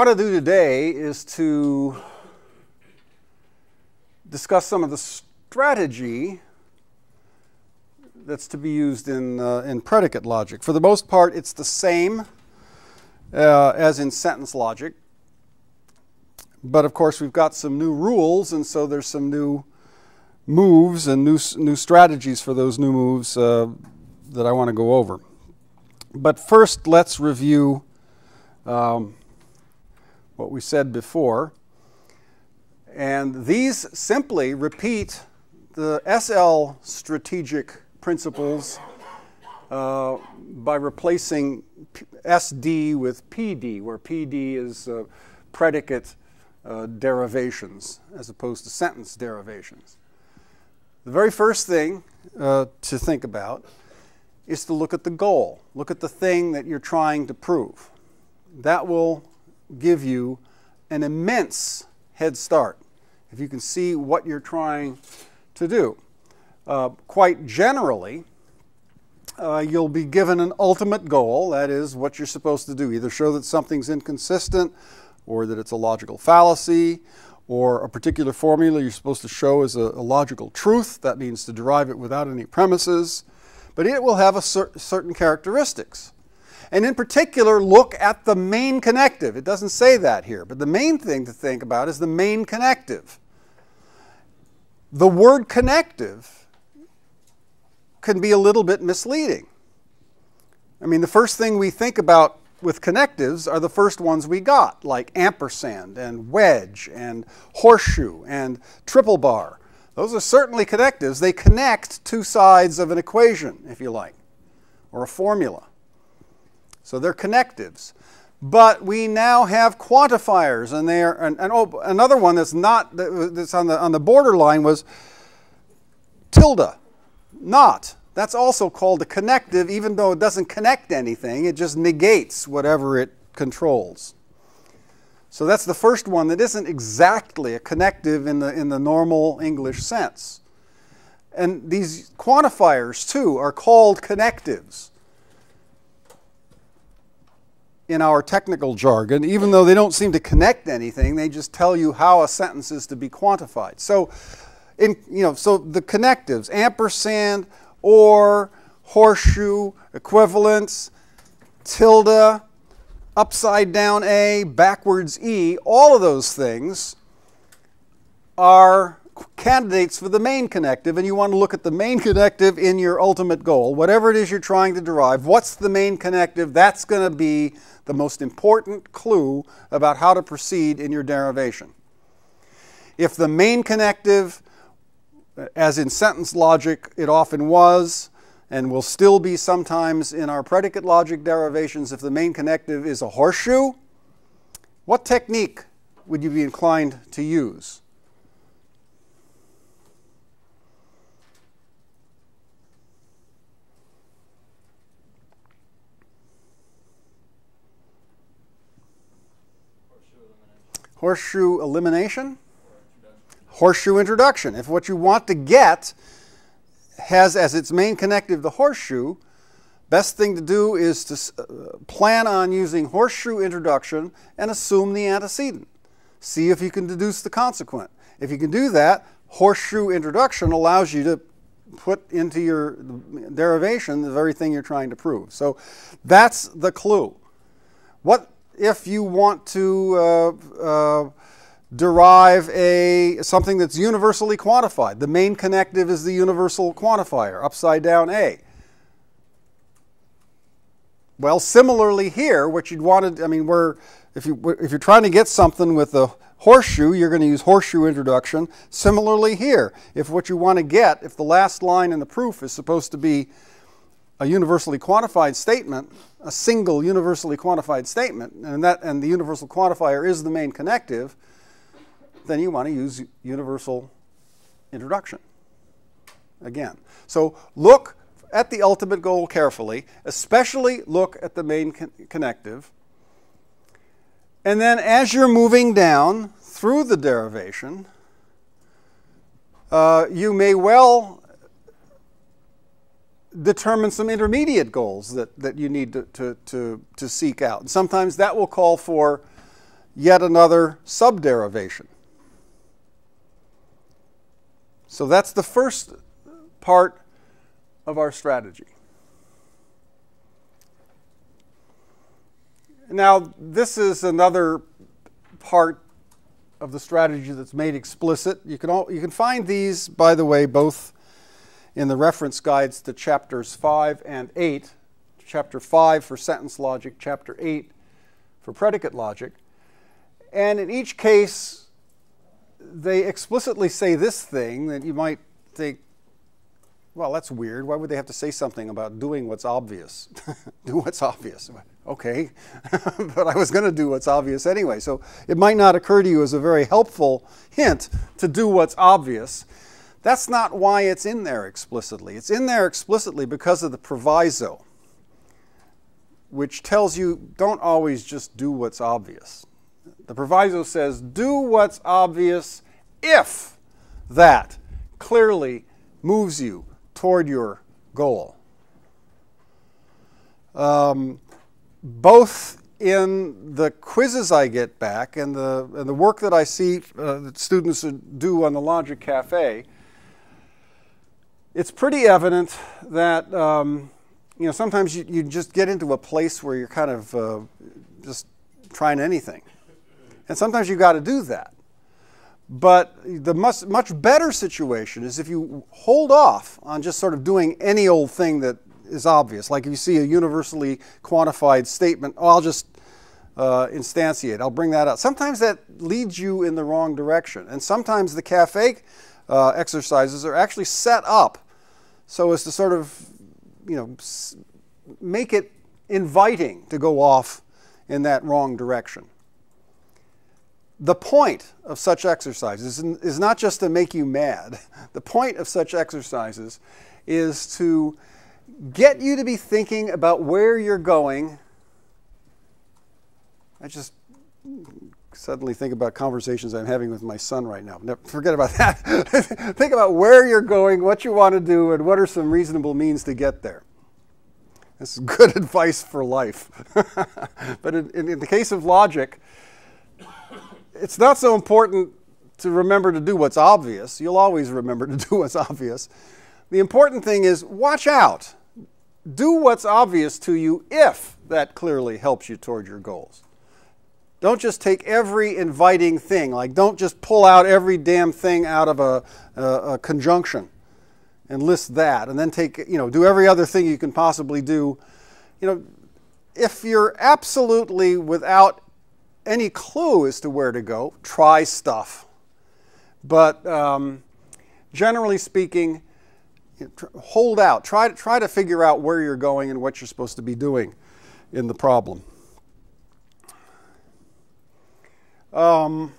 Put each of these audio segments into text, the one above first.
Want to do today is to discuss some of the strategy that's to be used in, uh, in predicate logic. For the most part, it's the same uh, as in sentence logic. But of course, we've got some new rules, and so there's some new moves and new, new strategies for those new moves uh, that I want to go over. But first, let's review um, what we said before. And these simply repeat the SL strategic principles uh, by replacing SD with PD, where PD is uh, predicate uh, derivations as opposed to sentence derivations. The very first thing uh, to think about is to look at the goal. Look at the thing that you're trying to prove. That will give you an immense head start if you can see what you're trying to do. Uh, quite generally, uh, you'll be given an ultimate goal, that is, what you're supposed to do. Either show that something's inconsistent, or that it's a logical fallacy, or a particular formula you're supposed to show as a, a logical truth. That means to derive it without any premises. But it will have a cer certain characteristics. And in particular, look at the main connective. It doesn't say that here, but the main thing to think about is the main connective. The word connective can be a little bit misleading. I mean, the first thing we think about with connectives are the first ones we got, like ampersand and wedge and horseshoe and triple bar. Those are certainly connectives. They connect two sides of an equation, if you like, or a formula. So they're connectives. But we now have quantifiers, and they are. And, and oh, another one that's not that's on the on the borderline was tilde, not. That's also called a connective, even though it doesn't connect anything. It just negates whatever it controls. So that's the first one that isn't exactly a connective in the in the normal English sense. And these quantifiers too are called connectives in our technical jargon, even though they don't seem to connect anything, they just tell you how a sentence is to be quantified. So, in, you know, so the connectives, ampersand, or, horseshoe, equivalence, tilde, upside down A, backwards E, all of those things are candidates for the main connective, and you want to look at the main connective in your ultimate goal. Whatever it is you're trying to derive, what's the main connective? That's going to be the most important clue about how to proceed in your derivation. If the main connective, uh, as in sentence logic, it often was, and will still be sometimes in our predicate logic derivations, if the main connective is a horseshoe, what technique would you be inclined to use? Horseshoe elimination, horseshoe introduction. If what you want to get has as its main connective the horseshoe, best thing to do is to uh, plan on using horseshoe introduction and assume the antecedent. See if you can deduce the consequent. If you can do that, horseshoe introduction allows you to put into your derivation the very thing you're trying to prove. So that's the clue. What if you want to uh, uh, derive a something that's universally quantified. The main connective is the universal quantifier, upside down A. Well, similarly here, what you'd want to, I mean, where if you if you're trying to get something with a horseshoe, you're going to use horseshoe introduction. Similarly here, if what you want to get, if the last line in the proof is supposed to be a universally quantified statement, a single universally quantified statement, and that and the universal quantifier is the main connective, then you want to use universal introduction. Again. So look at the ultimate goal carefully, especially look at the main con connective. And then as you're moving down through the derivation, uh, you may well determine some intermediate goals that, that you need to, to, to, to seek out. And sometimes that will call for yet another subderivation. So that's the first part of our strategy. Now, this is another part of the strategy that's made explicit. You can, all, you can find these, by the way, both in the reference guides to chapters 5 and 8. Chapter 5 for sentence logic, chapter 8 for predicate logic. And in each case, they explicitly say this thing that you might think, well, that's weird. Why would they have to say something about doing what's obvious? do what's obvious. Okay, but I was going to do what's obvious anyway. So it might not occur to you as a very helpful hint to do what's obvious. That's not why it's in there explicitly. It's in there explicitly because of the proviso, which tells you don't always just do what's obvious. The proviso says do what's obvious if that clearly moves you toward your goal. Um, both in the quizzes I get back and the, and the work that I see uh, that students do on the Logic Cafe, it's pretty evident that um, you know sometimes you, you just get into a place where you're kind of uh, just trying anything, and sometimes you've got to do that. But the much, much better situation is if you hold off on just sort of doing any old thing that is obvious. Like if you see a universally quantified statement, oh, I'll just uh, instantiate, I'll bring that out. Sometimes that leads you in the wrong direction. And sometimes the cafe uh, exercises are actually set up so as to sort of, you know, make it inviting to go off in that wrong direction. The point of such exercises is not just to make you mad. The point of such exercises is to get you to be thinking about where you're going. I just suddenly think about conversations I'm having with my son right now. Never, forget about that. think about where you're going, what you want to do, and what are some reasonable means to get there. This is good advice for life. but in, in, in the case of logic, it's not so important to remember to do what's obvious. You'll always remember to do what's obvious. The important thing is watch out. Do what's obvious to you if that clearly helps you toward your goals. Don't just take every inviting thing. Like, don't just pull out every damn thing out of a, a, a, conjunction and list that, and then take, you know, do every other thing you can possibly do. You know, if you're absolutely without any clue as to where to go, try stuff. But um, generally speaking, hold out. Try to, try to figure out where you're going and what you're supposed to be doing in the problem. Um,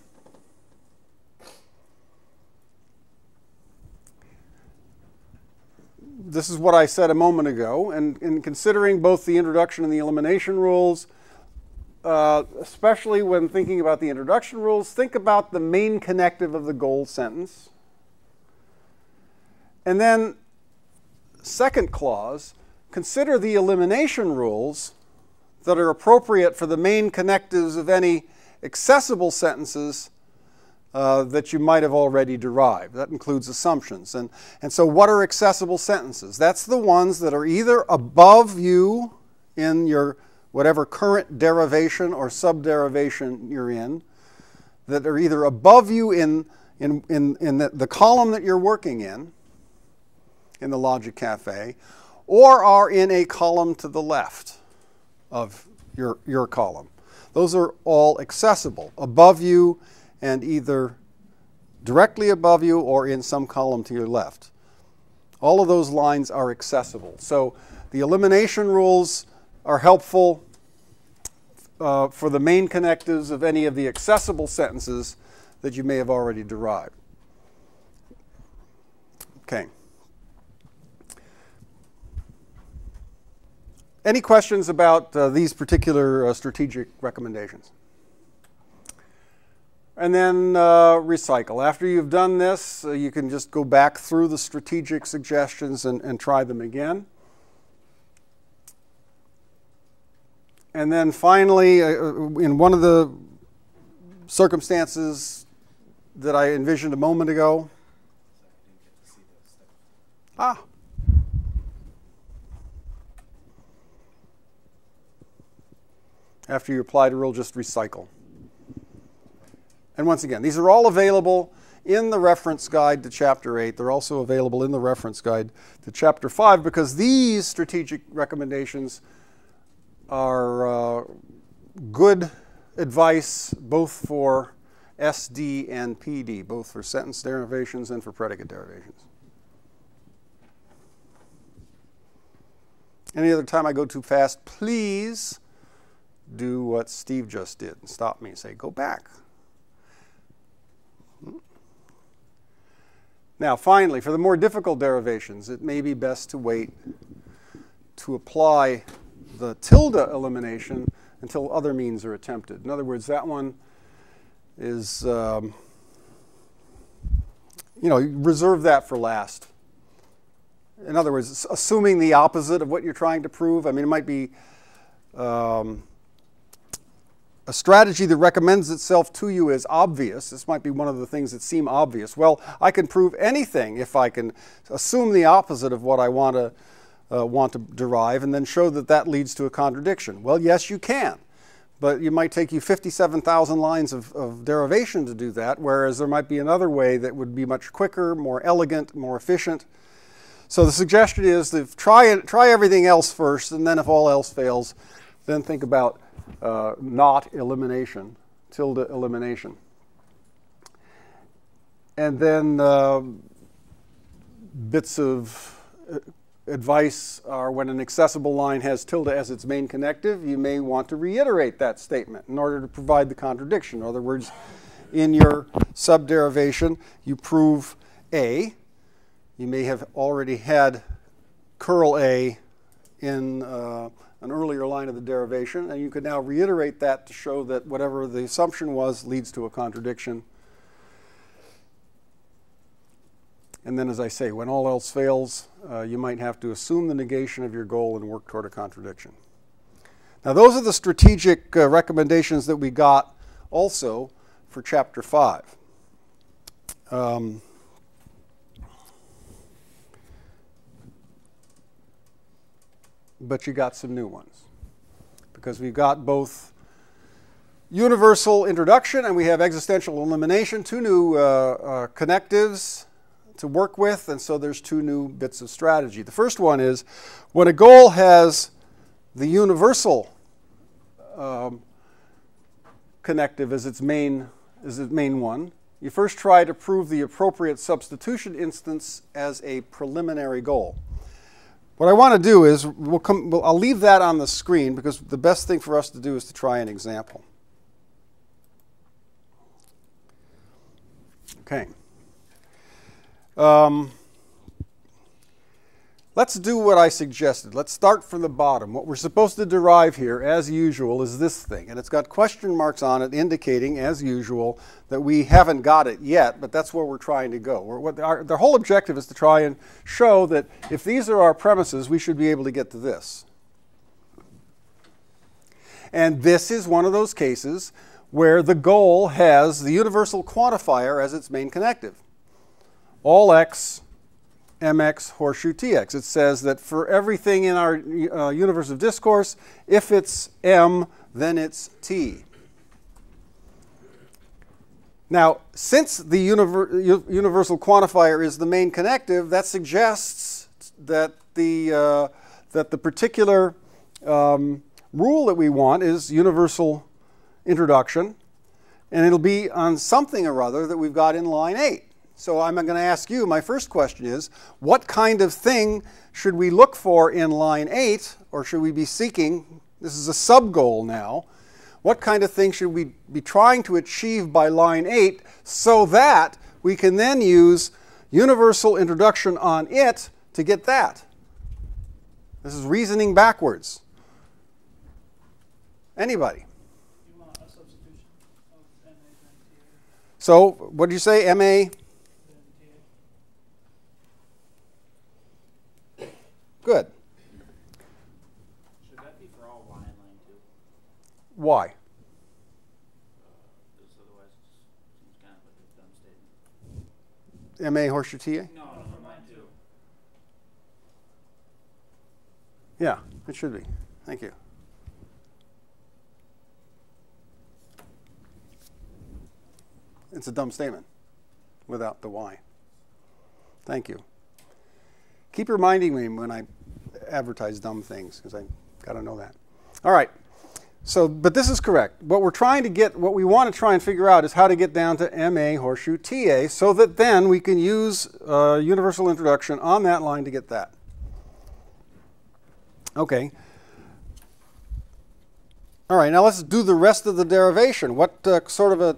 this is what I said a moment ago, and in considering both the introduction and the elimination rules, uh, especially when thinking about the introduction rules, think about the main connective of the goal sentence. And then, second clause, consider the elimination rules that are appropriate for the main connectives of any accessible sentences uh, that you might have already derived. That includes assumptions. And, and so, what are accessible sentences? That's the ones that are either above you in your whatever current derivation or subderivation you're in, that are either above you in, in, in, in the, the column that you're working in, in the Logic Cafe, or are in a column to the left of your, your column. Those are all accessible above you and either directly above you or in some column to your left. All of those lines are accessible. So the elimination rules are helpful uh, for the main connectives of any of the accessible sentences that you may have already derived. Okay. Any questions about uh, these particular uh, strategic recommendations? And then uh, recycle. After you've done this, uh, you can just go back through the strategic suggestions and, and try them again. And then finally, uh, uh, in one of the circumstances that I envisioned a moment ago? Ah. After you apply the rule, just recycle. And once again, these are all available in the reference guide to chapter 8. They're also available in the reference guide to chapter 5 because these strategic recommendations are uh, good advice both for SD and PD, both for sentence derivations and for predicate derivations. Any other time I go too fast, please do what Steve just did and stop me and say, go back. Now, finally, for the more difficult derivations, it may be best to wait to apply the tilde elimination until other means are attempted. In other words, that one is, um, you know, reserve that for last. In other words, assuming the opposite of what you're trying to prove. I mean, it might be um, a strategy that recommends itself to you as obvious. This might be one of the things that seem obvious. Well, I can prove anything if I can assume the opposite of what I want to uh, want to derive and then show that that leads to a contradiction. Well, yes, you can. But it might take you 57,000 lines of, of derivation to do that, whereas there might be another way that would be much quicker, more elegant, more efficient. So the suggestion is to try, try everything else first, and then if all else fails, then think about uh, not elimination, tilde elimination. And then uh, bits of uh, advice are when an accessible line has tilde as its main connective, you may want to reiterate that statement in order to provide the contradiction. In other words, in your subderivation, you prove A. You may have already had curl A in uh, an earlier line of the derivation, and you could now reiterate that to show that whatever the assumption was leads to a contradiction. And then, as I say, when all else fails, uh, you might have to assume the negation of your goal and work toward a contradiction. Now, those are the strategic uh, recommendations that we got also for Chapter 5. Um, but you got some new ones because we've got both universal introduction and we have existential elimination, two new uh, uh, connectives to work with, and so there's two new bits of strategy. The first one is when a goal has the universal um, connective as its main as its main one, you first try to prove the appropriate substitution instance as a preliminary goal. What I want to do is, we'll come, we'll, I'll leave that on the screen because the best thing for us to do is to try an example. Okay. Um, Let's do what I suggested. Let's start from the bottom. What we're supposed to derive here, as usual, is this thing. And it's got question marks on it indicating, as usual, that we haven't got it yet, but that's where we're trying to go. What our, the whole objective is to try and show that if these are our premises, we should be able to get to this. And this is one of those cases where the goal has the universal quantifier as its main connective. All x mx horseshoe tx. It says that for everything in our uh, universe of discourse, if it's m, then it's t. Now, since the univer universal quantifier is the main connective, that suggests that the, uh, that the particular um, rule that we want is universal introduction, and it'll be on something or other that we've got in line 8. So I'm going to ask you, my first question is, what kind of thing should we look for in line 8, or should we be seeking, this is a sub-goal now, what kind of thing should we be trying to achieve by line 8 so that we can then use universal introduction on it to get that? This is reasoning backwards. Anybody? So, what did you say? MA? Good. Should that be for all Y in line too? Why? Uh, because otherwise it seems kind of like a dumb statement. MA Horseshoe TA? No, for mine too. Yeah, it should be. Thank you. It's a dumb statement without the why. Thank you. Keep reminding me when I advertise dumb things because I got to know that. All right. So, but this is correct. What we're trying to get, what we want to try and figure out is how to get down to MA horseshoe TA so that then we can use uh, universal introduction on that line to get that. Okay. All right, now let's do the rest of the derivation. What uh, sort of a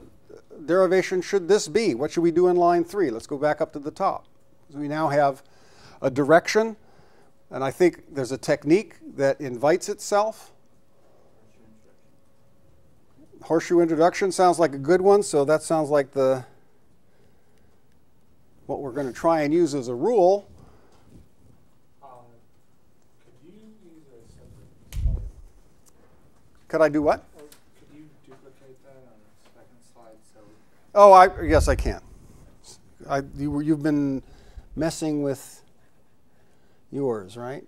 derivation should this be? What should we do in line three? Let's go back up to the top. We now have a direction, and I think there's a technique that invites itself. Horseshoe introduction sounds like a good one, so that sounds like the what we're going to try and use as a rule. Could I do what? Oh, I yes, I can. I you, you've been messing with yours, right?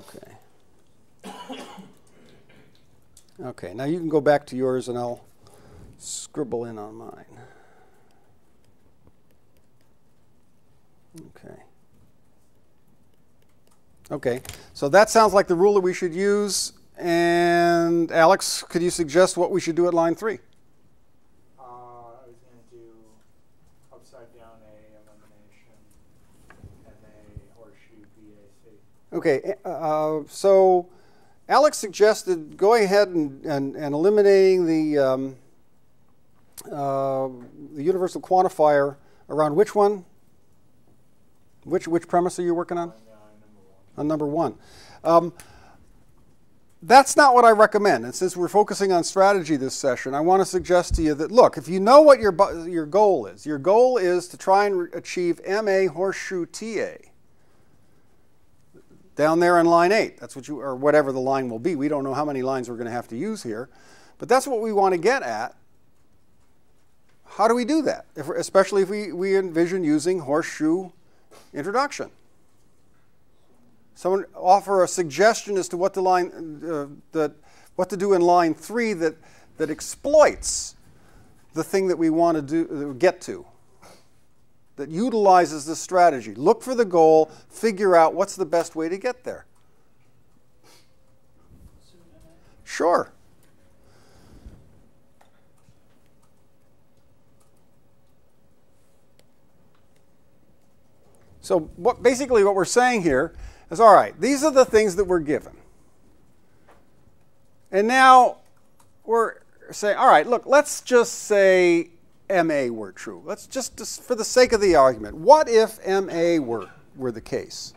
Okay. Okay. Now you can go back to yours, and I'll scribble in on mine. Okay. Okay. So that sounds like the rule that we should use. And Alex, could you suggest what we should do at line three? uh, I was going to do upside down A elimination and a horseshoe BAC. Okay, uh, so Alex suggested going ahead and, and, and eliminating the, um, uh, the universal quantifier around which one? Which, which premise are you working on? On uh, number one. On number one. Um, that's not what I recommend. And since we're focusing on strategy this session, I want to suggest to you that look, if you know what your, your goal is, your goal is to try and achieve MA horseshoe TA down there in line eight. That's what you, or whatever the line will be. We don't know how many lines we're going to have to use here, but that's what we want to get at. How do we do that? If, especially if we, we envision using horseshoe introduction. Someone offer a suggestion as to what to line uh, that what to do in line three that that exploits the thing that we want to do get to. That utilizes this strategy. Look for the goal, figure out what's the best way to get there. Sure. So what basically what we're saying here is all right, these are the things that we're given. And now we're saying, all right, look, let's just say MA were true. Let's just, just for the sake of the argument, what if MA were, were the case?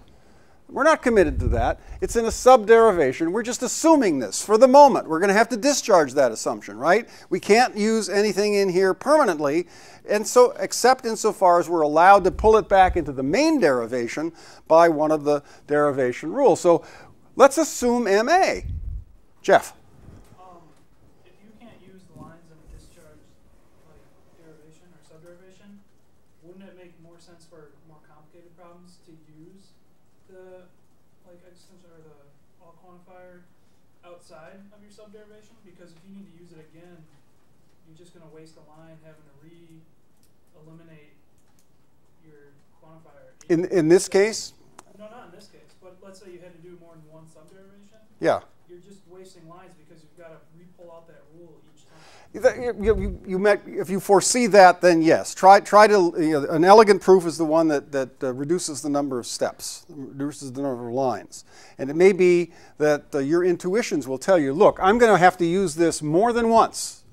We're not committed to that. It's in a subderivation. We're just assuming this for the moment. We're going to have to discharge that assumption, right? We can't use anything in here permanently, and so except insofar as we're allowed to pull it back into the main derivation by one of the derivation rules. So let's assume MA. Jeff. Um, if you can't use the lines in a discharge like derivation or subderivation, wouldn't it make more sense for more complicated problems to use the like extension or the all quantifier outside of your subderivation? Because if you need to use it again, you're just gonna waste a line having to re eliminate your quantifier. In, in this case, no, not in this case, but let's say you had to do more than one subderivation, yeah. you're just wasting lines because you've got to re-pull out that rule each time. You, you, you met, if you foresee that, then yes. Try, try to, you know, an elegant proof is the one that, that uh, reduces the number of steps, reduces the number of lines. And it may be that uh, your intuitions will tell you, look, I'm going to have to use this more than once.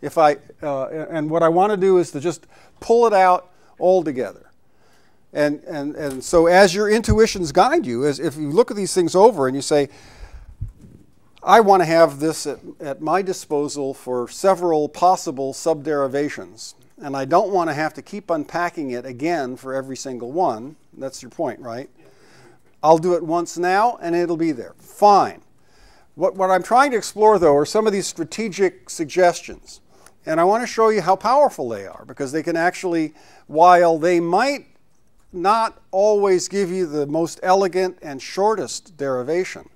If I, uh, and what I want to do is to just pull it out altogether. And, and, and so as your intuitions guide you, as if you look at these things over and you say, I want to have this at, at my disposal for several possible subderivations. And I don't want to have to keep unpacking it again for every single one. That's your point, right? I'll do it once now and it'll be there. Fine. What, what I'm trying to explore, though, are some of these strategic suggestions. And I want to show you how powerful they are because they can actually, while they might not always give you the most elegant and shortest derivation,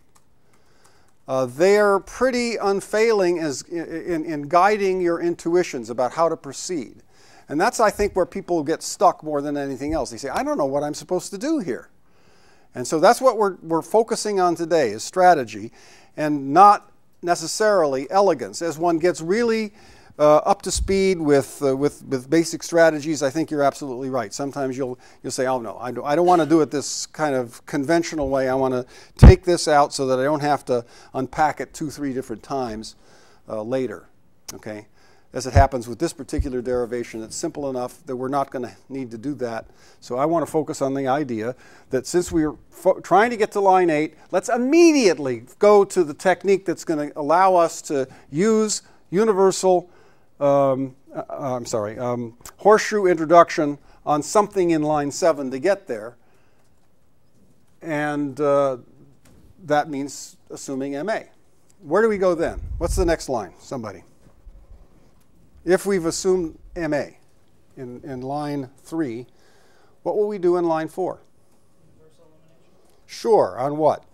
uh, they're pretty unfailing as in, in guiding your intuitions about how to proceed. And that's, I think, where people get stuck more than anything else. They say, I don't know what I'm supposed to do here. And so that's what we're, we're focusing on today is strategy and not necessarily elegance. As one gets really uh, up to speed with, uh, with, with basic strategies, I think you're absolutely right. Sometimes you'll, you'll say, oh no, I don't, I don't want to do it this kind of conventional way. I want to take this out so that I don't have to unpack it two, three different times uh, later. Okay? As it happens with this particular derivation, it's simple enough that we're not going to need to do that. So I want to focus on the idea that since we're trying to get to line 8, let's immediately go to the technique that's going to allow us to use universal um, uh, I'm sorry, um, horseshoe introduction on something in line 7 to get there. And uh, that means assuming MA. Where do we go then? What's the next line? Somebody. If we've assumed MA in, in line 3, what will we do in line 4? Sure, on what?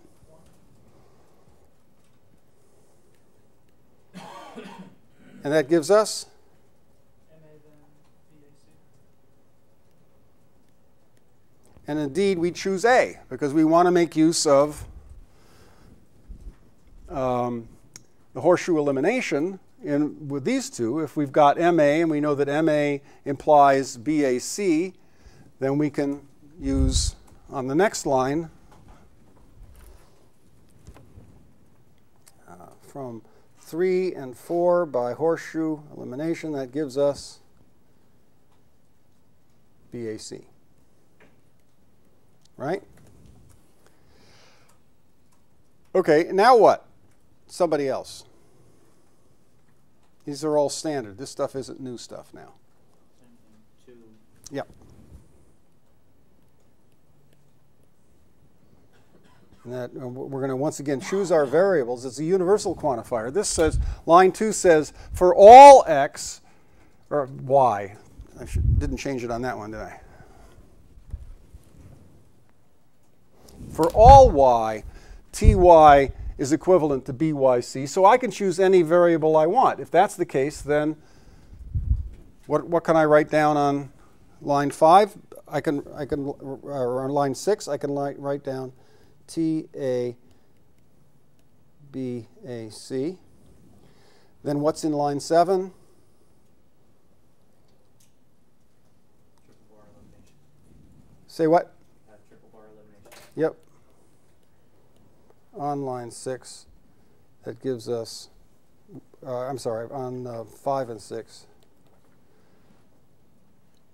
And that gives us? And indeed, we choose A because we want to make use of um, the horseshoe elimination in, with these two. If we've got MA and we know that MA implies BAC, then we can use on the next line uh, from 3 and 4 by horseshoe elimination. That gives us BAC. Right? Okay, now what? Somebody else. These are all standard. This stuff isn't new stuff now. Yep. That uh, we're going to once again choose our variables. It's a universal quantifier. This says, line 2 says, for all x, or y, I should, didn't change it on that one, did I? For all y, ty is equivalent to byc, so I can choose any variable I want. If that's the case, then what, what can I write down on line 5? I can, I can, or on line 6, I can write down T A B A C. Then what's in line 7? Say what? Uh, triple bar elimination. Yep. On line 6, that gives us, uh, I'm sorry, on uh, 5 and 6,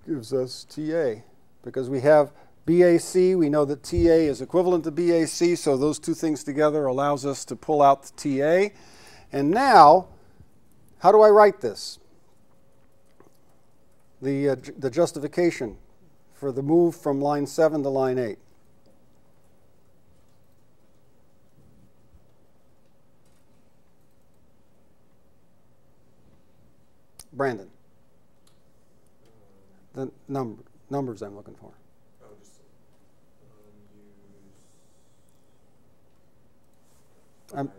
gives us TA because we have BAC, we know that TA is equivalent to BAC, so those two things together allows us to pull out the TA. And now, how do I write this? The, uh, the justification for the move from line 7 to line 8. Brandon. The number, numbers I'm looking for. I'm,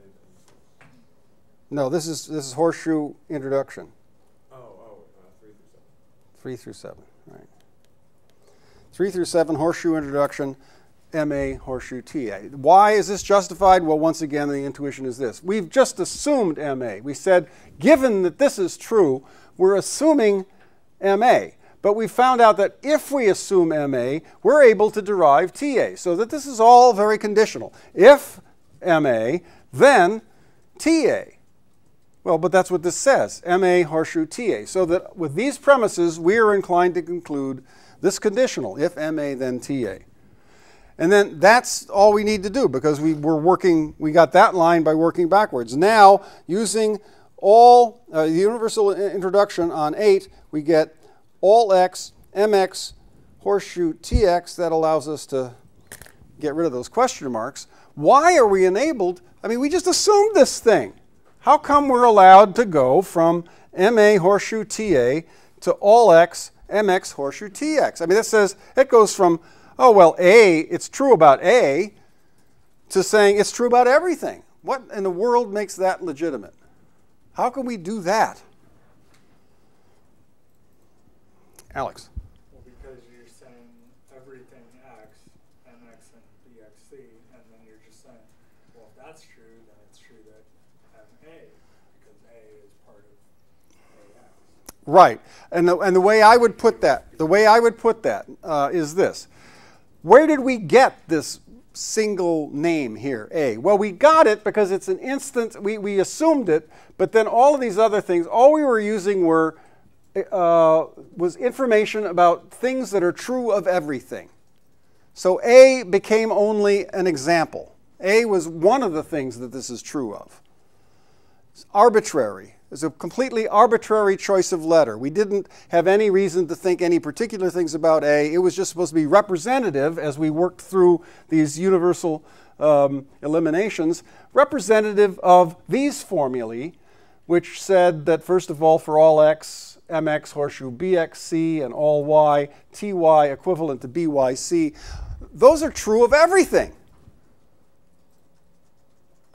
no, this is this is horseshoe introduction. Oh, oh, uh, three through seven. Three through seven, right. Three through seven, horseshoe introduction, MA, horseshoe TA. Why is this justified? Well, once again, the intuition is this. We've just assumed MA. We said, given that this is true, we're assuming MA. But we found out that if we assume MA, we're able to derive TA. So that this is all very conditional. If MA, then TA. Well, but that's what this says, MA horseshoe TA. So that with these premises, we are inclined to conclude this conditional, if MA, then TA. And then that's all we need to do because we were working, we got that line by working backwards. Now, using all uh, the universal introduction on 8, we get all x, mx, horseshoe tx. That allows us to get rid of those question marks. Why are we enabled? I mean, we just assumed this thing. How come we're allowed to go from ma horseshoe ta to all x mx horseshoe tx. I mean, that says it goes from, oh, well, A, it's true about A, to saying it's true about everything. What in the world makes that legitimate? How can we do that? Alex. Well, because you're saying everything X, MX and BXC, and then you're just saying, well, if that's true, then it's true that MA, because A is part of AX. Right. And the, and the way I would put that, the way I would put that uh, is this. Where did we get this single name here, A? Well, we got it because it's an instance, we, we assumed it, but then all of these other things, all we were using were, uh, was information about things that are true of everything. So A became only an example. A was one of the things that this is true of. It's arbitrary. It's a completely arbitrary choice of letter. We didn't have any reason to think any particular things about A. It was just supposed to be representative as we worked through these universal um, eliminations, representative of these formulae, which said that first of all, for all x, mx horseshoe bxc, and all y, ty equivalent to byc, those are true of everything.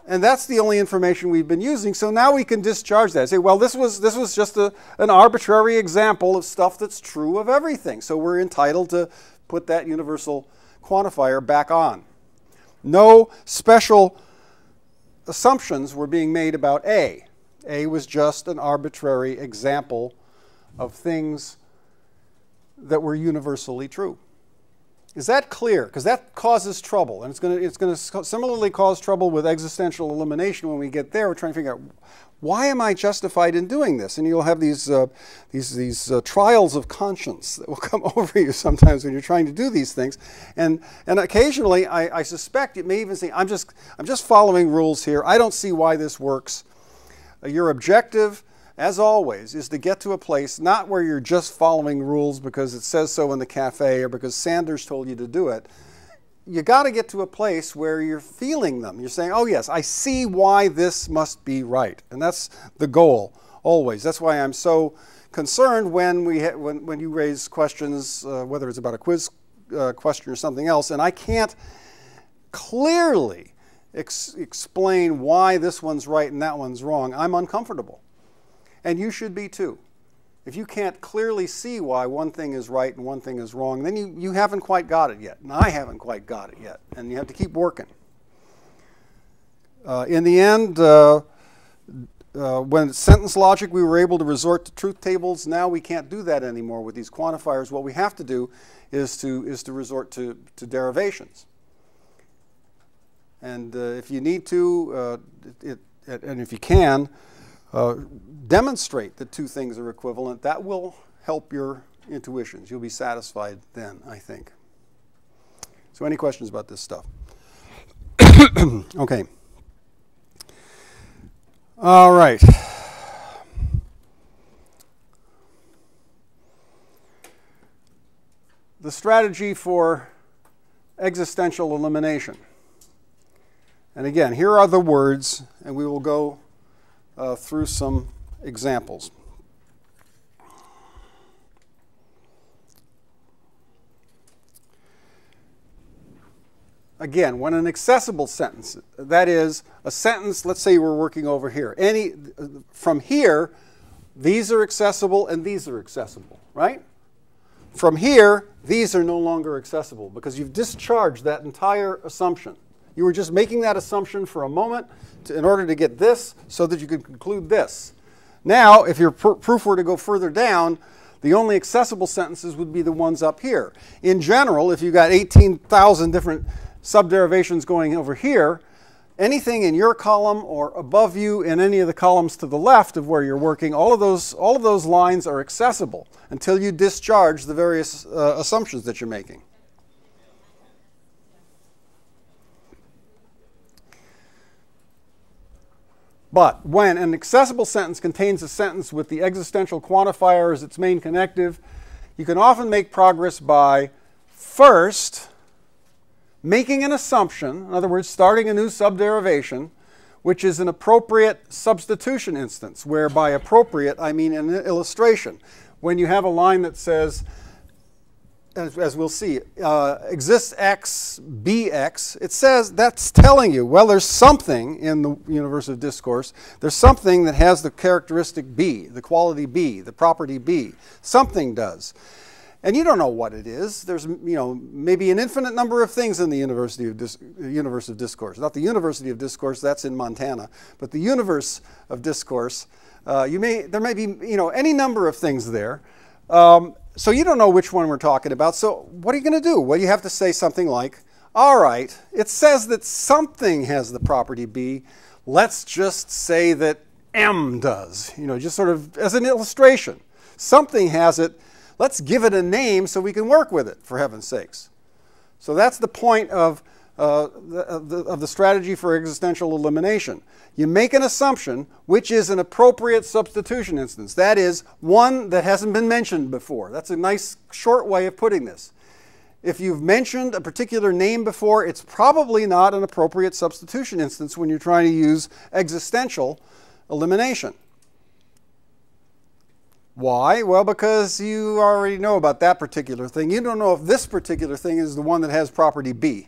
And that's the only information we've been using. So now we can discharge that. Say, well, this was, this was just a, an arbitrary example of stuff that's true of everything. So we're entitled to put that universal quantifier back on. No special assumptions were being made about A. A was just an arbitrary example of things that were universally true. Is that clear? Because that causes trouble, and it's going to it's to similarly cause trouble with existential elimination when we get there. We're trying to figure out why am I justified in doing this, and you'll have these uh, these these uh, trials of conscience that will come over you sometimes when you're trying to do these things, and and occasionally I, I suspect it may even say I'm just I'm just following rules here. I don't see why this works. Uh, your objective as always, is to get to a place not where you're just following rules because it says so in the cafe or because Sanders told you to do it. You got to get to a place where you're feeling them. You're saying, oh, yes, I see why this must be right. And that's the goal, always. That's why I'm so concerned when, we when, when you raise questions, uh, whether it's about a quiz uh, question or something else, and I can't clearly ex explain why this one's right and that one's wrong. I'm uncomfortable. And you should be too. If you can't clearly see why one thing is right and one thing is wrong, then you, you haven't quite got it yet. And I haven't quite got it yet. And you have to keep working. Uh, in the end, uh, uh, when sentence logic, we were able to resort to truth tables. Now we can't do that anymore with these quantifiers. What we have to do is to, is to resort to, to derivations. And uh, if you need to, uh, it, it, and if you can, uh, demonstrate that two things are equivalent, that will help your intuitions. You'll be satisfied then, I think. So, any questions about this stuff? okay. All right. The strategy for existential elimination. And again, here are the words, and we will go uh, through some examples. Again, when an accessible sentence, that is a sentence, let's say we're working over here, any from here, these are accessible and these are accessible, right? From here, these are no longer accessible because you've discharged that entire assumption. You were just making that assumption for a moment to, in order to get this so that you could conclude this. Now, if your pr proof were to go further down, the only accessible sentences would be the ones up here. In general, if you've got 18,000 different subderivations going over here, anything in your column or above you in any of the columns to the left of where you're working, all of those, all of those lines are accessible until you discharge the various uh, assumptions that you're making. But when an accessible sentence contains a sentence with the existential quantifier as its main connective, you can often make progress by first making an assumption, in other words, starting a new subderivation, which is an appropriate substitution instance, where by appropriate I mean an illustration. When you have a line that says, as, as we'll see, uh, exists x, bx, it says that's telling you, well, there's something in the universe of discourse. There's something that has the characteristic b, the quality b, the property b. Something does. And you don't know what it is. There's, you know, maybe an infinite number of things in the University of Dis- universe of discourse. Not the University of Discourse, that's in Montana, but the universe of discourse. Uh, you may, there may be, you know, any number of things there. Um, so you don't know which one we're talking about. So what are you going to do? Well, you have to say something like, all right, it says that something has the property B. Let's just say that M does, you know, just sort of as an illustration. Something has it Let's give it a name so we can work with it, for heaven's sakes. So that's the point of, uh, the, of the strategy for existential elimination. You make an assumption which is an appropriate substitution instance. That is, one that hasn't been mentioned before. That's a nice short way of putting this. If you've mentioned a particular name before, it's probably not an appropriate substitution instance when you're trying to use existential elimination. Why? Well, because you already know about that particular thing. You don't know if this particular thing is the one that has property B.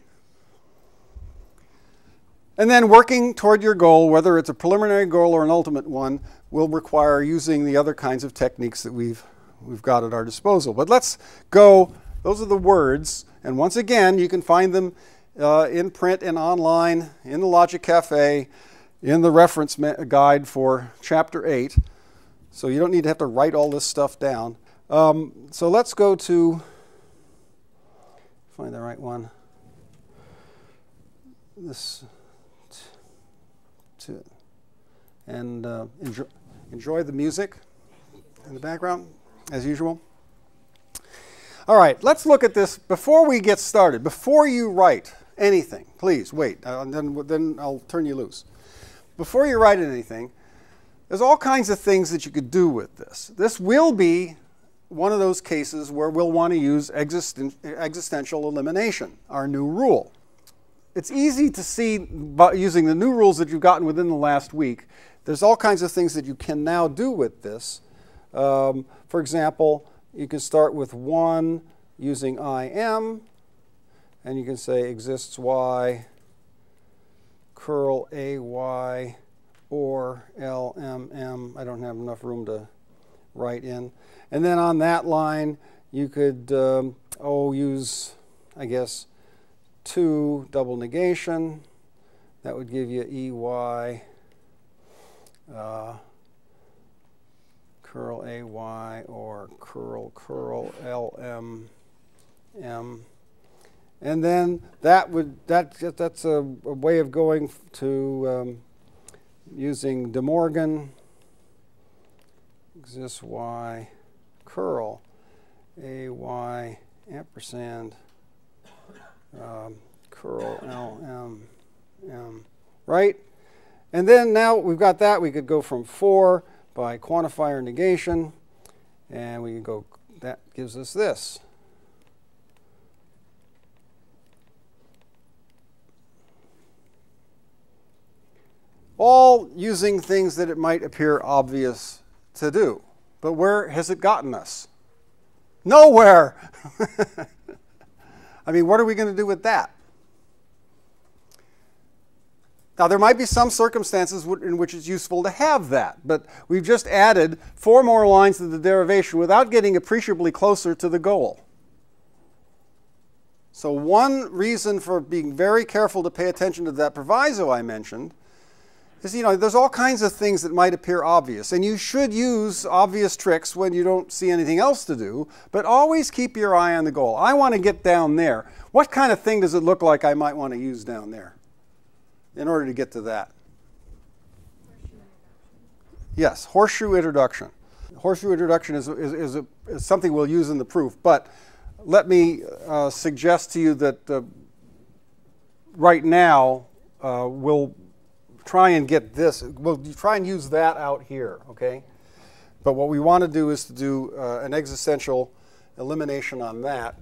And then working toward your goal, whether it's a preliminary goal or an ultimate one, will require using the other kinds of techniques that we've, we've got at our disposal. But let's go, those are the words, and once again, you can find them uh, in print and online, in the Logic Cafe, in the reference guide for Chapter 8. So you don't need to have to write all this stuff down. Um, so let's go to, find the right one. This, to, and uh, enjoy, enjoy the music in the background, as usual. All right, let's look at this before we get started. Before you write anything, please wait, uh, then, then I'll turn you loose. Before you write anything, there's all kinds of things that you could do with this. This will be one of those cases where we'll want to use existen existential elimination, our new rule. It's easy to see by using the new rules that you've gotten within the last week. There's all kinds of things that you can now do with this. Um, for example, you can start with 1 using IM, and you can say exists y curl AY or LMM. I don't have enough room to write in. And then on that line, you could, um, oh, use, I guess, 2 double negation. That would give you EY uh, curl AY or curl curl LMM. And then that would that that's a, a way of going to um, using De Morgan exists y curl a y ampersand um, curl l m m right and then now we've got that we could go from 4 by quantifier negation and we can go that gives us this all using things that it might appear obvious to do. But where has it gotten us? Nowhere! I mean, what are we going to do with that? Now, there might be some circumstances in which it's useful to have that, but we've just added four more lines to the derivation without getting appreciably closer to the goal. So, one reason for being very careful to pay attention to that proviso I mentioned is, you know, there's all kinds of things that might appear obvious, and you should use obvious tricks when you don't see anything else to do, but always keep your eye on the goal. I want to get down there. What kind of thing does it look like I might want to use down there in order to get to that? Yes, horseshoe introduction. Horseshoe introduction is, is, is, a, is something we'll use in the proof, but let me uh, suggest to you that uh, right now uh, we'll try and get this, we'll try and use that out here, okay? But what we want to do is to do uh, an existential elimination on that,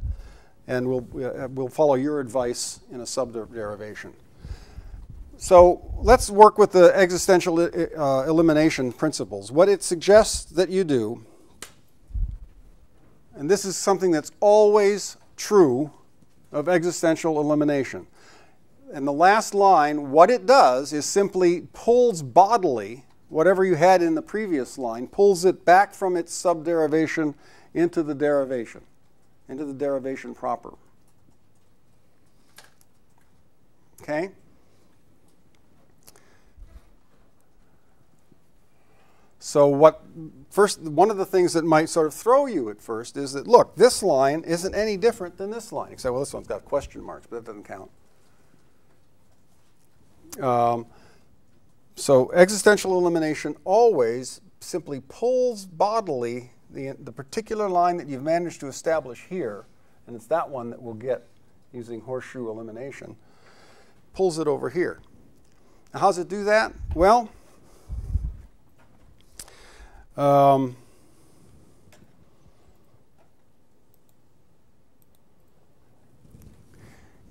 and we'll, uh, we'll follow your advice in a subderivation. So let's work with the existential uh, elimination principles. What it suggests that you do, and this is something that's always true of existential elimination. In the last line, what it does is simply pulls bodily whatever you had in the previous line, pulls it back from its subderivation into the derivation, into the derivation proper. Okay? So what first one of the things that might sort of throw you at first is that look, this line isn't any different than this line. Except well, this one's got question marks, but that doesn't count. Um, so existential elimination always simply pulls bodily the, the particular line that you've managed to establish here, and it's that one that we'll get using horseshoe elimination, pulls it over here. Now, how does it do that? Well, um,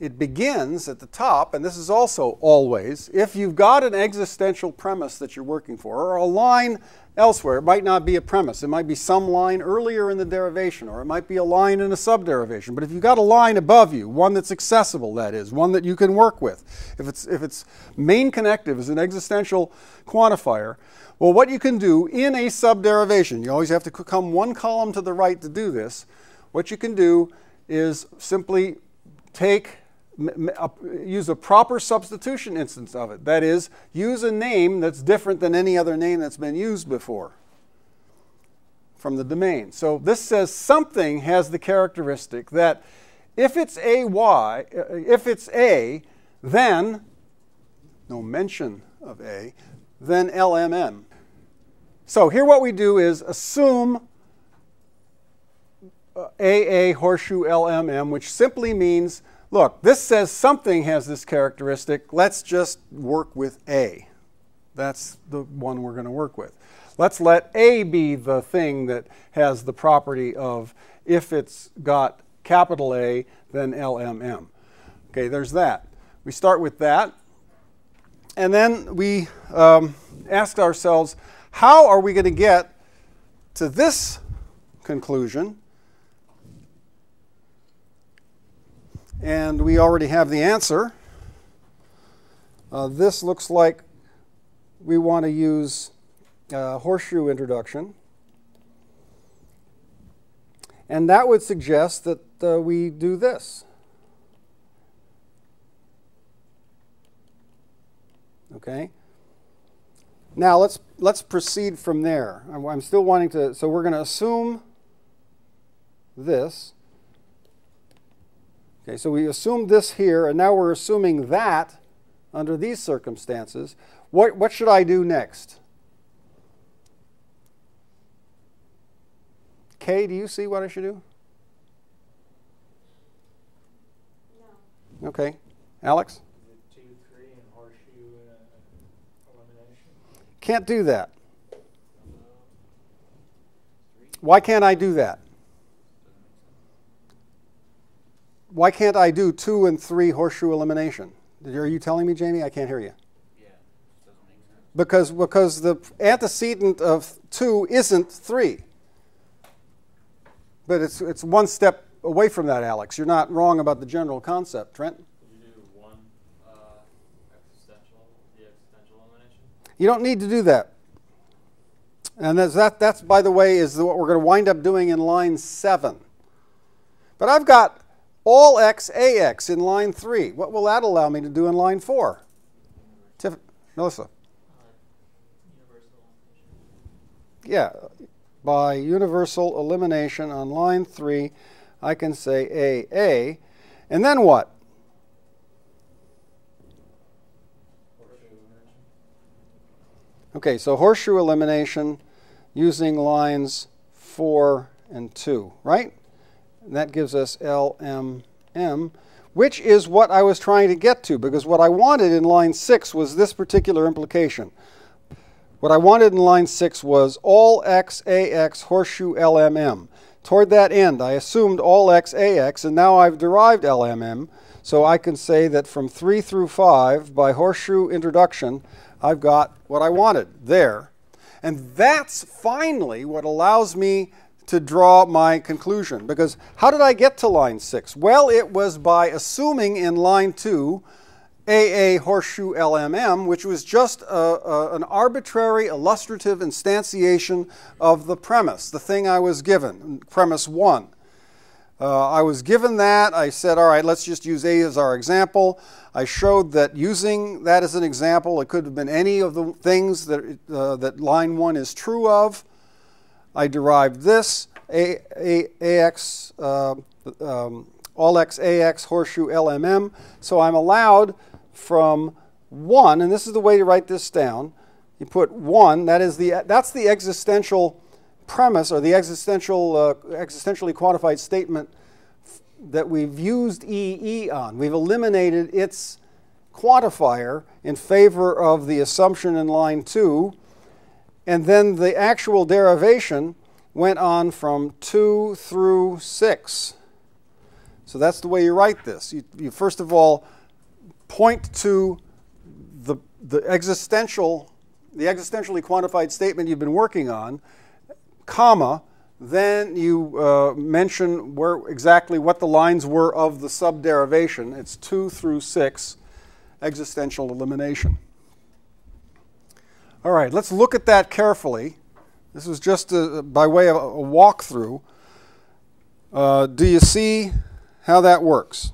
it begins at the top, and this is also always, if you've got an existential premise that you're working for, or a line elsewhere, it might not be a premise. It might be some line earlier in the derivation, or it might be a line in a subderivation. But if you've got a line above you, one that's accessible, that is, one that you can work with, if it's, if it's main connective is an existential quantifier, well, what you can do in a subderivation, you always have to come one column to the right to do this. What you can do is simply take use a proper substitution instance of it. That is, use a name that's different than any other name that's been used before from the domain. So this says something has the characteristic that if it's a y, uh, if it's a, then no mention of a, then LMM. So here what we do is assume AA uh, horseshoe LMM, which simply means Look, this says something has this characteristic. Let's just work with A. That's the one we're going to work with. Let's let A be the thing that has the property of if it's got capital A, then LMM. Okay, there's that. We start with that. And then we um, ask ourselves, how are we going to get to this conclusion And we already have the answer. Uh, this looks like we want to use uh, horseshoe introduction. And that would suggest that uh, we do this. Okay? Now let's let's proceed from there. I'm, I'm still wanting to so we're going to assume this Okay, so we assumed this here, and now we're assuming that under these circumstances. What, what should I do next? Kay, do you see what I should do? No. Okay. Alex? Two, three, and horseshoe uh, elimination. Can't do that. Why can't I do that? Why can't I do two and three horseshoe elimination? Are you telling me, Jamie? I can't hear you. Yeah, doesn't make sense. Because, because the antecedent of two isn't three. But it's, it's one step away from that, Alex. You're not wrong about the general concept, Trent. You do one uh, existential, the existential elimination? You don't need to do that. And that's, that, that's, by the way, is what we're going to wind up doing in line 7. But I've got all x ax in line 3. What will that allow me to do in line 4? Tiff Melissa? Yeah, by universal elimination on line 3, I can say AA. And then what? Okay, so horseshoe elimination using lines 4 and 2, right? And that gives us LMM, which is what I was trying to get to, because what I wanted in line 6 was this particular implication. What I wanted in line 6 was all x, ax, horseshoe, LMM. Toward that end, I assumed all x, ax, and now I've derived LMM. So I can say that from 3 through 5, by horseshoe introduction, I've got what I wanted there. And that's finally what allows me to draw my conclusion. Because how did I get to line 6? Well, it was by assuming in line 2 AA horseshoe LMM, which was just a, a, an arbitrary illustrative instantiation of the premise, the thing I was given, premise 1. Uh, I was given that. I said, all right, let's just use A as our example. I showed that using that as an example, it could have been any of the things that, uh, that line 1 is true of. I derived this, A, A, AX, uh, um, all X AX horseshoe LMM. So I'm allowed from 1, and this is the way to write this down. You put 1, that is the, that's the existential premise or the existential, uh, existentially quantified statement that we've used EE on. We've eliminated its quantifier in favor of the assumption in line 2, and then the actual derivation went on from 2 through 6. So that's the way you write this. You, you first of all point to the, the existential, the existentially quantified statement you've been working on, comma, then you uh, mention where exactly what the lines were of the subderivation. It's 2 through 6, existential elimination. All right, let's look at that carefully. This is just a, by way of a, walkthrough. Uh, do you see how that works?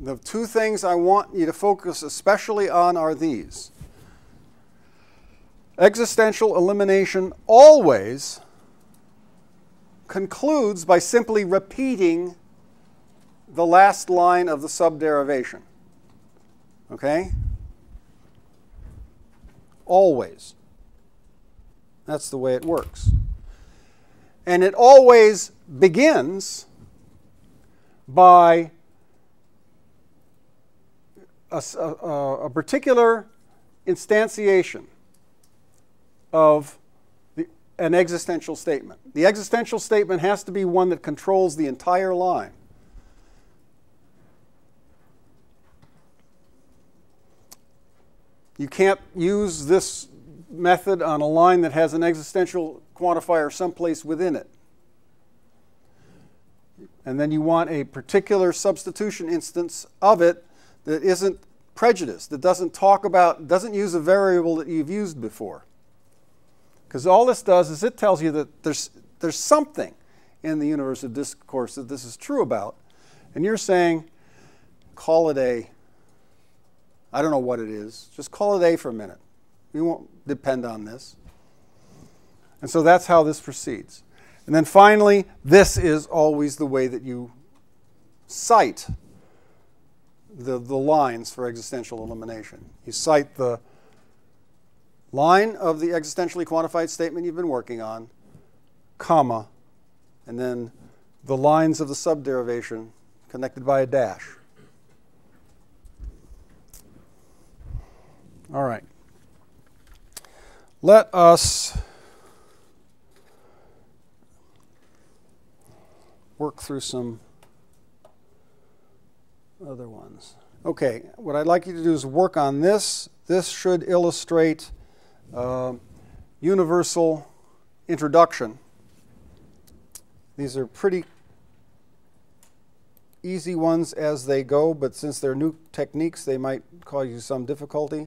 The two things I want you to focus especially on are these. Existential elimination always concludes by simply repeating the last line of the subderivation. Okay? Always. That's the way it works. And it always begins by a, a, a particular instantiation of the, an existential statement. The existential statement has to be one that controls the entire line. You can't use this method on a line that has an existential quantifier someplace within it. And then you want a particular substitution instance of it that isn't prejudiced, that doesn't talk about, doesn't use a variable that you've used before. Because all this does is it tells you that there's, there's something in the universe of discourse that this is true about. And you're saying, call it A. I don't know what it is. Just call it A for a minute. We won't depend on this. And so that's how this proceeds. And then finally, this is always the way that you cite the, the lines for existential elimination. You cite the line of the existentially quantified statement you've been working on, comma, and then the lines of the subderivation connected by a dash. All right. Let us work through some other ones. Okay, what I'd like you to do is work on this. This should illustrate uh, universal introduction. These are pretty easy ones as they go, but since they're new techniques, they might cause you some difficulty.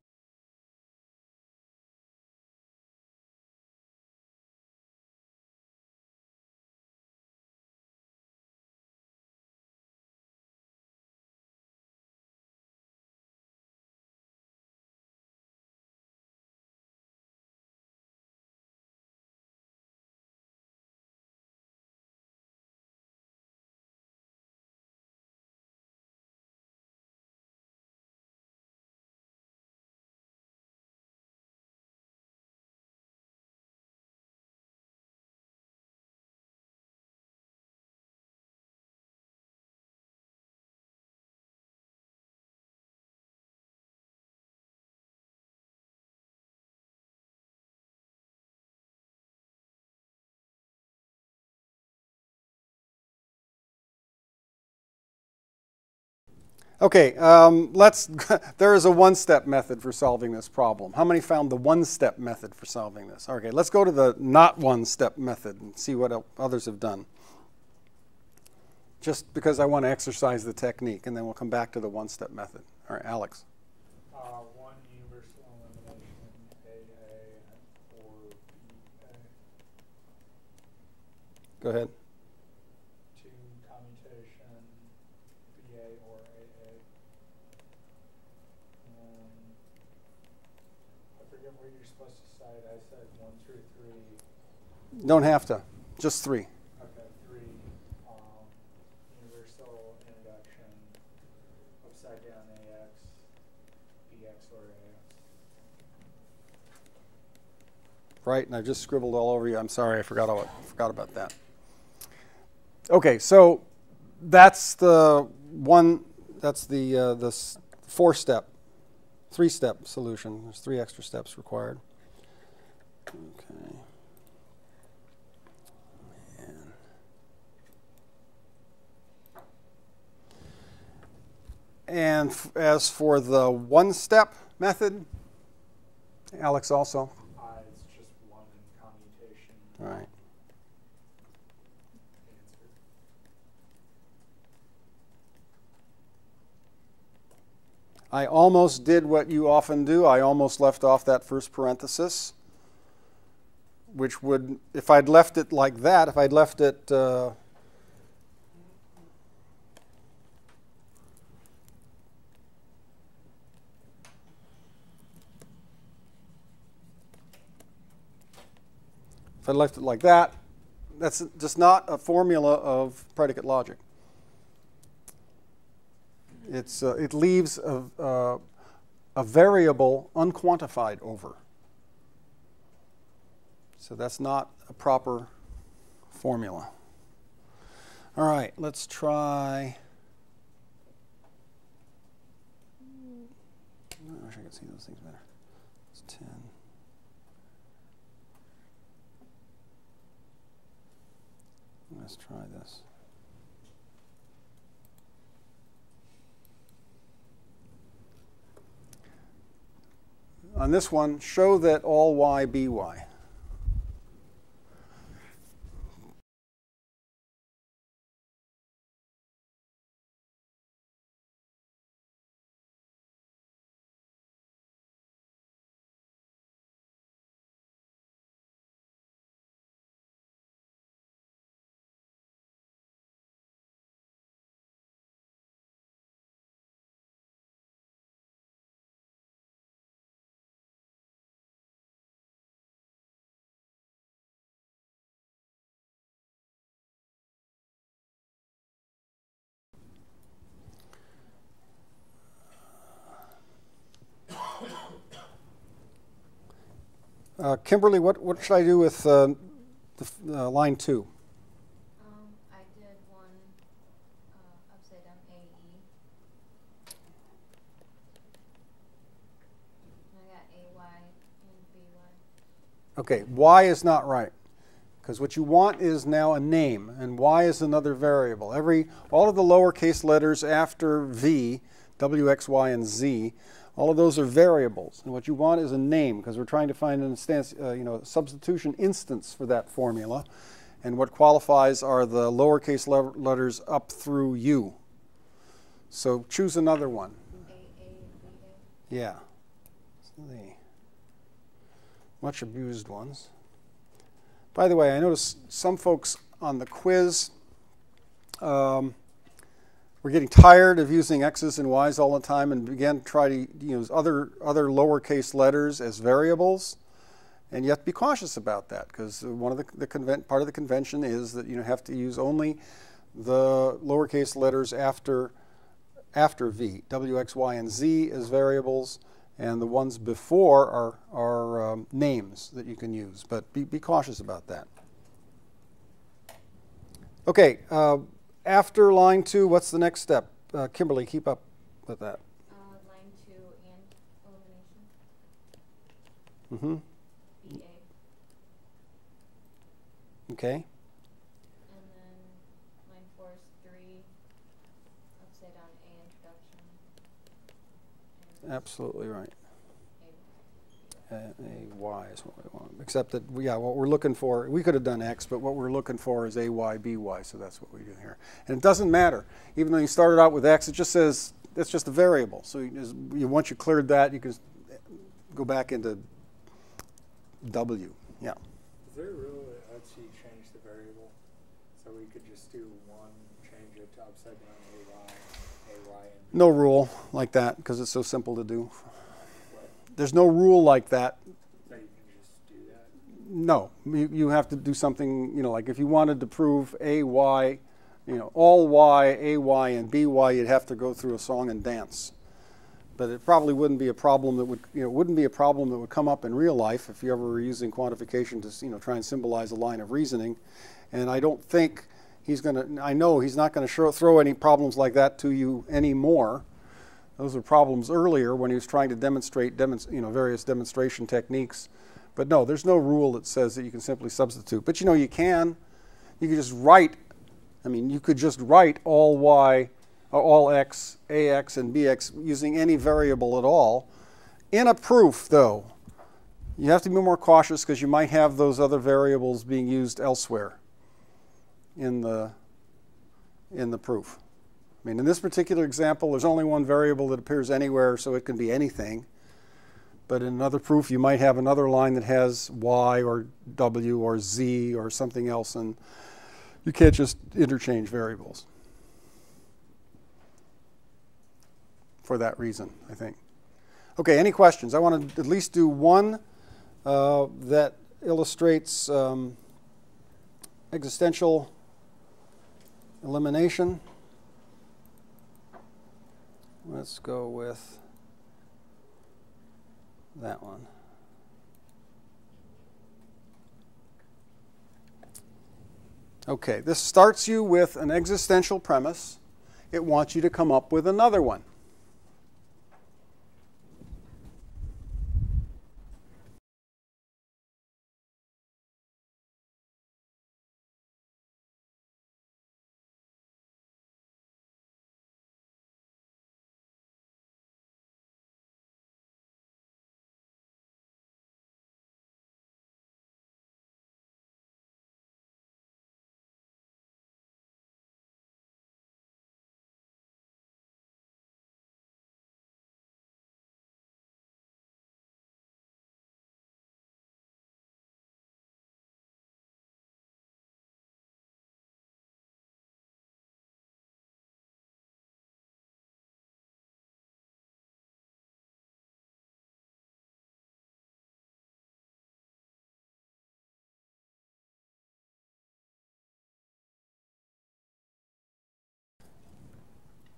Okay, um, let's. there is a one-step method for solving this problem. How many found the one-step method for solving this? Okay, let's go to the not one-step method and see what others have done. Just because I want to exercise the technique, and then we'll come back to the one-step method. All right, Alex. Uh, one universal elimination, AA, BA. Go ahead. Two commutation, BA or AA. Um, I forget what you're supposed to cite. I said one through three. Don't have to. Just three. Okay, three. Um, universal introduction, upside down AX, BX or AX. right? And I just scribbled all over you. I'm sorry, I forgot all, forgot about that. Okay, so that's the one. That's the uh, the four-step, three-step solution. There's three extra steps required. Okay. And f- as for the one-step method, Alex also. I is just one commutation All right. I almost did what you often do. I almost left off that first parenthesis, which would, if I'd left it like that, if I'd left it, uh, if I left it like that, that's just not a formula of predicate logic. It's, uh, it leaves a, uh, a variable unquantified over. So that's not a proper formula. All right, let's try. I wish I could see those things better. It's 10. Let's try this. On this one, show that all y be y. Uh, Kimberly, what, what should I do with uh, the, f- uh, line two? Um, I did one, uh, upside down AE. And I got AY and BY. Okay, y is not right. Because what you want is now a name, and y is another variable. Every all of the lowercase letters after v, w, x, y, and z, all of those are variables. And what you want is a name, because we're trying to find an instance, uh, you know, substitution instance for that formula. And what qualifies are the lowercase le- letters up through u. So choose another one. Yeah. The much abused ones. By the way, I noticed some folks on the quiz um, were getting tired of using x's and y's all the time and began to try to use other other lowercase letters as variables. And yet, be cautious about that because one of the, the convent, part of the convention is that you have to use only the lowercase letters after after v, w, x, y, and z as variables, and the ones before are, are um, names that you can use. But be, be cautious about that. Okay, uh, after line two, what's the next step? Uh, Kimberly, keep up with that. Uh, line two and elimination, hmm BA. Okay. And then line four is three, upside down A introduction. absolutely right. A, a y is what we want. Except that, yeah, what we're looking for, we could have done x, but what we're looking for is a y, b y, so that's what we do here. And it doesn't matter. Even though you started out with x, it just says, that's just a variable. So you just, you, once you cleared that, you can go back into w. Yeah. Is there really lets you change the variable? So we could just do one, change it to upside down AY, AY, and No rule like that because it's so simple to do. There's no rule like that So you can just do that? No, you, you have to do something, you know, like if you wanted to prove A, Y, you know, all Y, A, Y, and B, Y, you'd have to go through a song and dance. But it probably wouldn't be a problem that would, you know, wouldn't be a problem that would come up in real life if you ever were using quantification to, you know, try and symbolize a line of reasoning. And I don't think he's going to, I know he's not going to throw any problems like that to you anymore. Those were problems earlier when he was trying to demonstrate, demonst- you know, various demonstration techniques. But no, there's no rule that says that you can simply substitute. But you know, you can. You could just write. I mean, you could just write all y, or all x, ax, and bx using any variable at all. In a proof, though, you have to be more cautious because you might have those other variables being used elsewhere in the in the proof. I mean, in this particular example, there's only one variable that appears anywhere, so it can be anything. But in another proof, you might have another line that has y or w or z or something else, and you can't just interchange variables for that reason, I think. Okay, any questions? I want to at least do one uh, that illustrates um, existential elimination. Let's go with that one. Okay, this starts you with an existential premise. It wants you to come up with another one.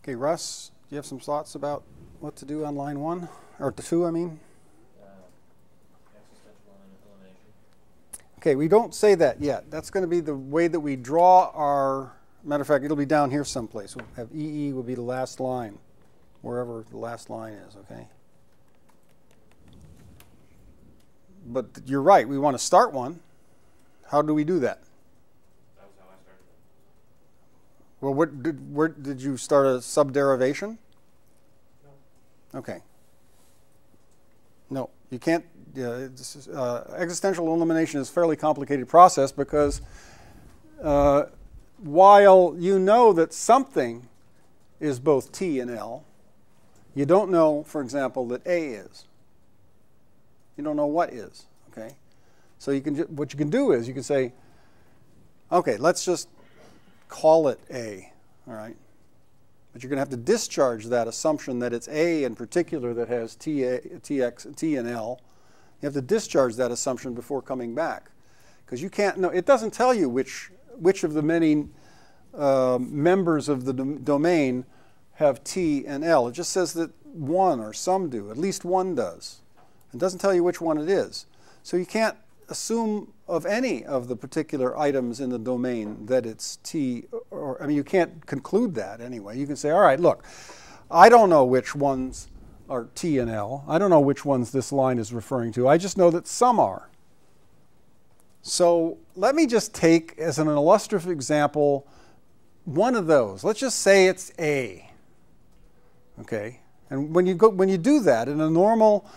Okay, Russ, do you have some thoughts about what to do on line one? Or two, I mean? Okay, we don't say that yet. That's going to be the way that we draw our. Matter of fact, it'll be down here someplace. We'll have EE will be the last line, wherever the last line is, okay? But you're right, we want to start one. How do we do that? That was how I started it. Well, what did, where, did you start a subderivation? No. Okay. No, you can't. Uh, this is, uh, existential elimination is a fairly complicated process because uh, while you know that something is both T and L, you don't know, for example, that A is. You don't know what is. Okay. So you can ju- what you can do is you can say, okay, let's just call it A. All right. But you're going to have to discharge that assumption that it's A in particular that has T, A, TX, T and L. You have to discharge that assumption before coming back. Because you can't know, it doesn't tell you which, which of the many uh, members of the dom- domain have T and L. It just says that one or some do, at least one does. It doesn't tell you which one it is. So you can't assume of any of the particular items in the domain that it's T, or I mean, you can't conclude that anyway. You can say, all right, look, I don't know which ones are T and L. I don't know which ones this line is referring to. I just know that some are. So let me just take as an illustrative example one of those. Let's just say it's A. Okay? And when you go, when you do that in a normal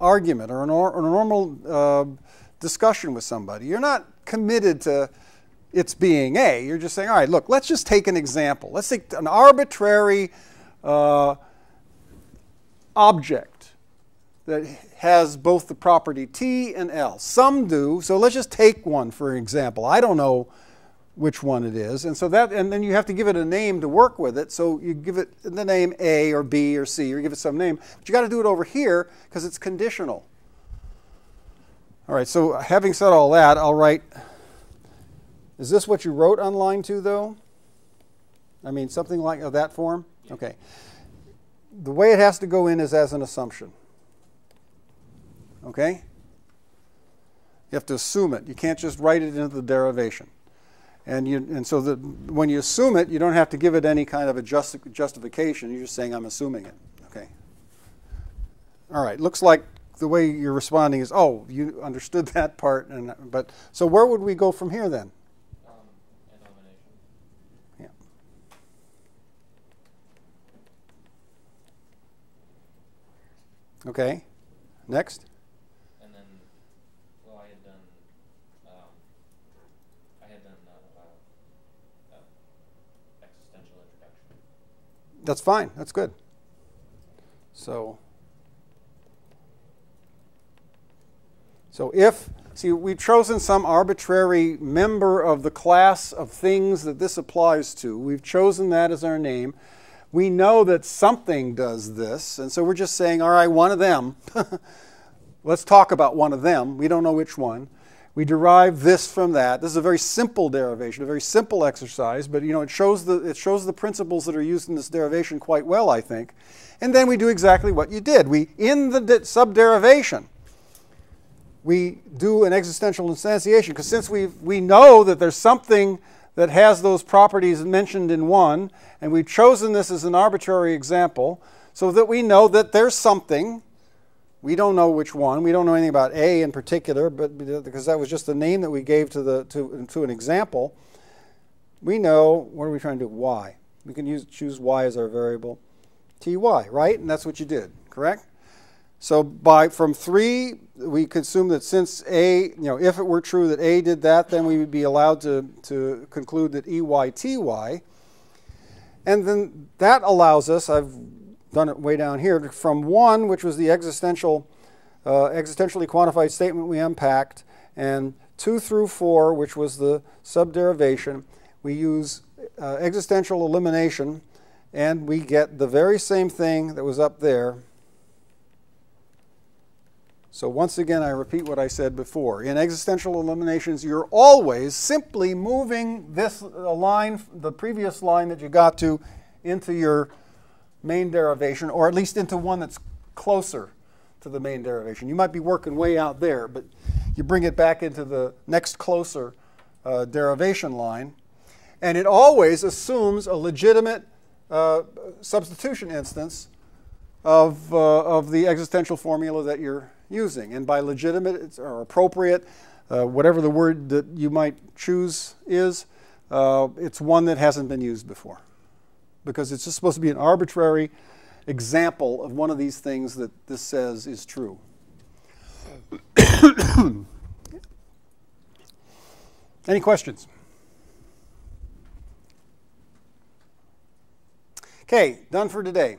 argument or a, nor, or a normal uh, discussion with somebody, you're not committed to it's being A. You're just saying, all right, look, let's just take an example. Let's take an arbitrary uh, object that has both the property T and L. Some do, so let's just take one for example. I don't know which one it is, and so that, and then you have to give it a name to work with it. So you give it the name A or B or C, or give it some name. But you got to do it over here because it's conditional. All right. So having said all that, I'll write. Is this what you wrote on line two, though? I mean, something like of that form. Okay. The way it has to go in is as an assumption. Okay? You have to assume it. You can't just write it into the derivation. And, you, and so that when you assume it, you don't have to give it any kind of a justi- justification. You're just saying, I'm assuming it. Okay. All right. Looks like the way you're responding is, oh, you understood that part. And, but so where would we go from here then? Um. Yeah. Okay. Next. And then, well, I had done, um, I had done uh, uh, uh, existential introduction. That's fine. That's good. So, so if see, we've chosen some arbitrary member of the class of things that this applies to. We've chosen that as our name. We know that something does this, and so we're just saying, all right, one of them. Let's talk about one of them. We don't know which one. We derive this from that. This is a very simple derivation, a very simple exercise, but you know it shows the it shows the principles that are used in this derivation quite well, I think. And then we do exactly what you did. We in the de- subderivation, we do an existential instantiation because since we we know that there's something that has those properties mentioned in one, and we've chosen this as an arbitrary example, so that we know that there's something we don't know which one. We don't know anything about A in particular, but because that was just the name that we gave to the to, to an example. We know what are we trying to do? Y. We can use choose Y as our variable. Ty, right? And that's what you did, correct? So by from three, we could assume that since A, you know, if it were true that A did that, then we would be allowed to, to conclude that EYTY. And then that allows us, I've done it way down here, from one, which was the existential, uh, existentially quantified statement we unpacked, and two through four, which was the subderivation, we use uh, existential elimination, and we get the very same thing that was up there. So once again, I repeat what I said before. In existential eliminations, you're always simply moving this line, the previous line that you got to, into your main derivation, or at least into one that's closer to the main derivation. You might be working way out there, but you bring it back into the next closer uh, derivation line, and it always assumes a legitimate uh, substitution instance of, uh, of the existential formula that you're using. And by legitimate or appropriate, uh, whatever the word that you might choose is, uh, it's one that hasn't been used before because it's just supposed to be an arbitrary example of one of these things that this says is true. Any questions? Okay, done for today.